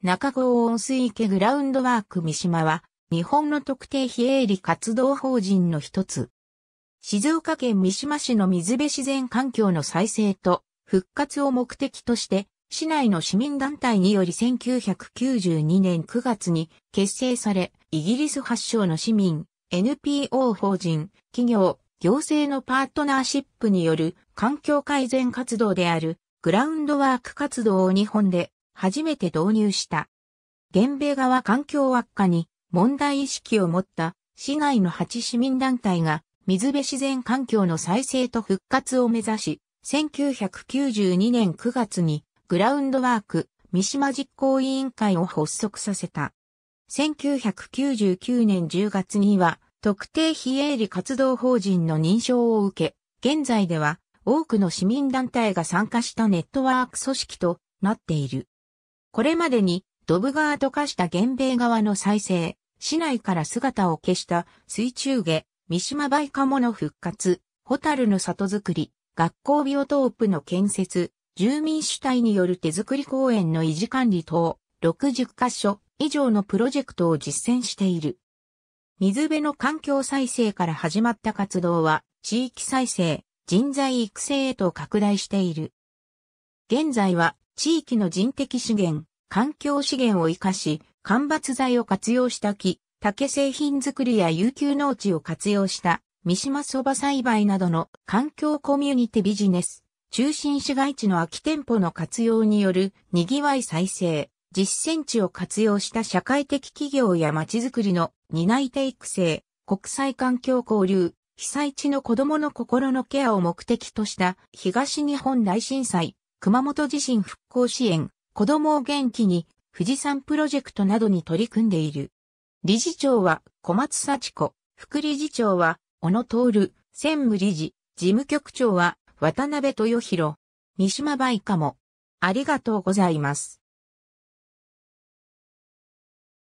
中郷温水池グラウンドワーク三島は、日本の特定非営利活動法人の一つ。静岡県三島市の水辺自然環境の再生と復活を目的として、市内の市民団体により1992年9月に結成され、イギリス発祥の市民、NPO 法人、企業、行政のパートナーシップによる環境改善活動であるグラウンドワーク活動を日本で初めて導入した。源米側環境悪化に問題意識を持った市内の8市民団体が水辺自然環境の再生と復活を目指し、1992年9月にグラウンドワーク三島実行委員会を発足させた。1999年10月には特定非営利活動法人の認証を受け、現在では多くの市民団体が参加したネットワーク組織となっている。これまでにドブ川と化した源米川の再生、市内から姿を消した水中下、三島バイカモの復活、ホタルの里づくり、学校ビオトープの建設、住民主体による手作り公園の維持管理等、60カ所以上のプロジェクトを実践している。水辺の環境再生から始まった活動は、地域再生、人材育成へと拡大している。現在は地域の人的資源、環境資源を活かし、間伐材を活用した木、竹製品作りや有給農地を活用した三島そば栽培などの環境コミュニティビジネス、中心市街地の空き店舗の活用による賑わい再生、実践地を活用した社会的企業や街づくりの担い手育成、国際環境交流、被災地の子供の心のケアを目的とした東日本大震災、熊本地震復興支援、子供を元気に富士山プロジェクトなどに取り組んでいる。理事長は小松幸子、副理事長は小野徹、専務理事、事務局長は渡辺豊弘、三島梅花も。ありがとうございます。